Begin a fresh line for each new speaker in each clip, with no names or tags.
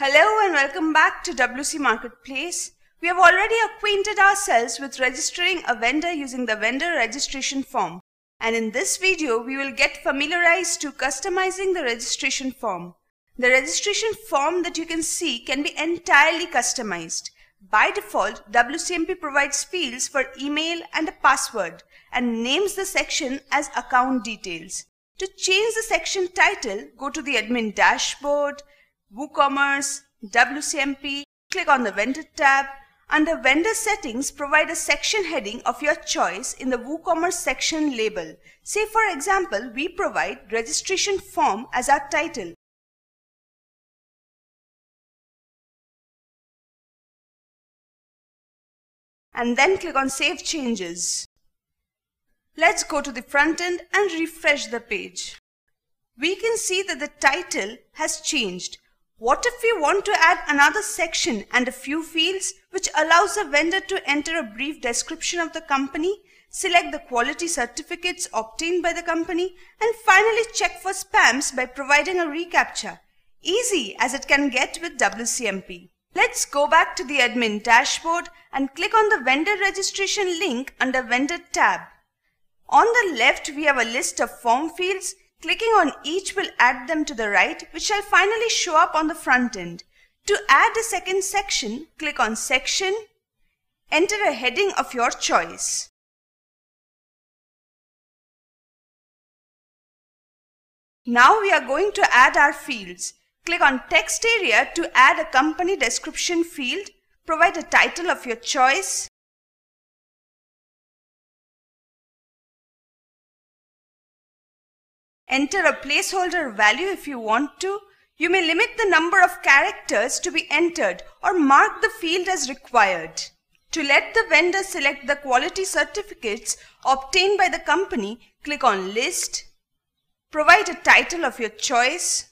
Hello and welcome back to WC Marketplace. We have already acquainted ourselves with registering a vendor using the vendor registration form. And in this video, we will get familiarized to customizing the registration form. The registration form that you can see can be entirely customized. By default, WCMP provides fields for email and a password and names the section as account details. To change the section title, go to the admin dashboard, WooCommerce, WCMP, click on the vendor tab. Under vendor settings, provide a section heading of your choice in the WooCommerce section label. Say for example, we provide registration form as our title. And then click on Save Changes. Let's go to the front end and refresh the page. We can see that the title has changed. What if we want to add another section and a few fields which allows the vendor to enter a brief description of the company, select the quality certificates obtained by the company and finally check for spams by providing a reCAPTCHA. Easy as it can get with WCMP. Let's go back to the admin dashboard and click on the vendor registration link under vendor tab. On the left, we have a list of form fields. Clicking on each will add them to the right, which shall finally show up on the front end. To add a second section, click on Section, enter a heading of your choice. Now we are going to add our fields. Click on Text area to add a company description field. Provide a title of your choice. Enter a placeholder value if you want to. You may limit the number of characters to be entered or mark the field as required. To let the vendor select the quality certificates obtained by the company, click on List. Provide a title of your choice.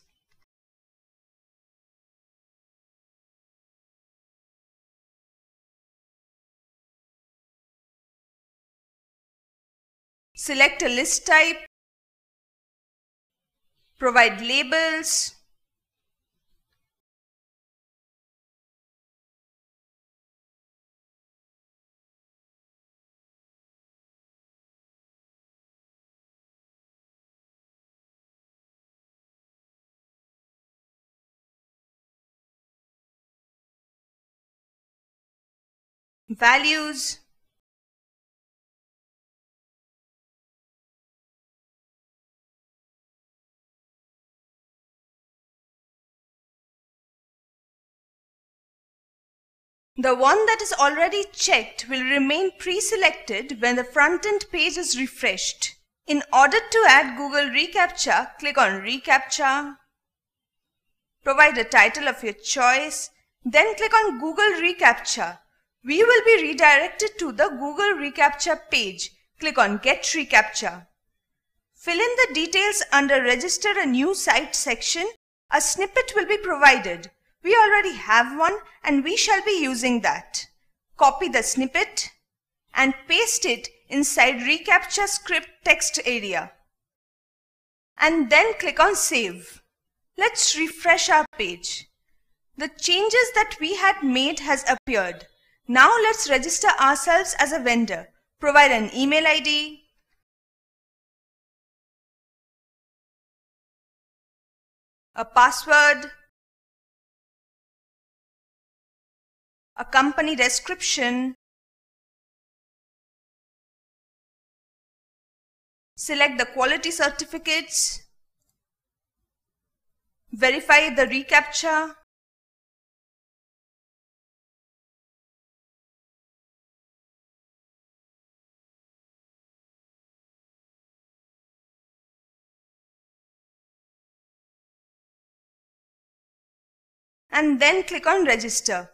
Select a list type provide labels, values, The one that is already checked will remain pre-selected when the front-end page is refreshed. In order to add Google reCAPTCHA, click on reCAPTCHA. Provide a title of your choice. Then click on Google reCAPTCHA. We will be redirected to the Google reCAPTCHA page. Click on Get reCAPTCHA. Fill in the details under Register a new site section. A snippet will be provided. We already have one and we shall be using that. Copy the snippet and paste it inside reCAPTCHA script text area. And then click on Save. Let's refresh our page. The changes that we had made has appeared. Now let's register ourselves as a vendor. Provide an email ID, a password, a company description, select the quality certificates, verify the reCAPTCHA, and then click on register.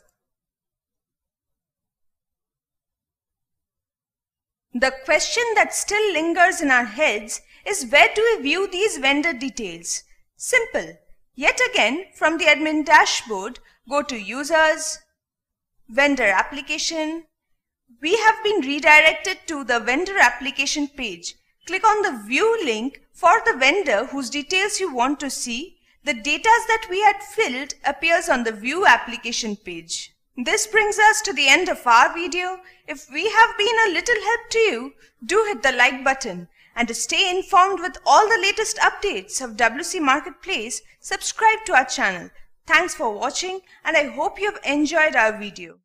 The question that still lingers in our heads is where do we view these vendor details? Simple. Yet again, from the admin dashboard, go to Users, Vendor Application. We have been redirected to the Vendor Application page. Click on the View link for the vendor whose details you want to see. the data that we had filled appears on the View application page. This brings us to the end of our video. If we have been a little help to you, do hit the like button. And to stay informed with all the latest updates of WC Marketplace, subscribe to our channel. Thanks for watching and I hope you have enjoyed our video.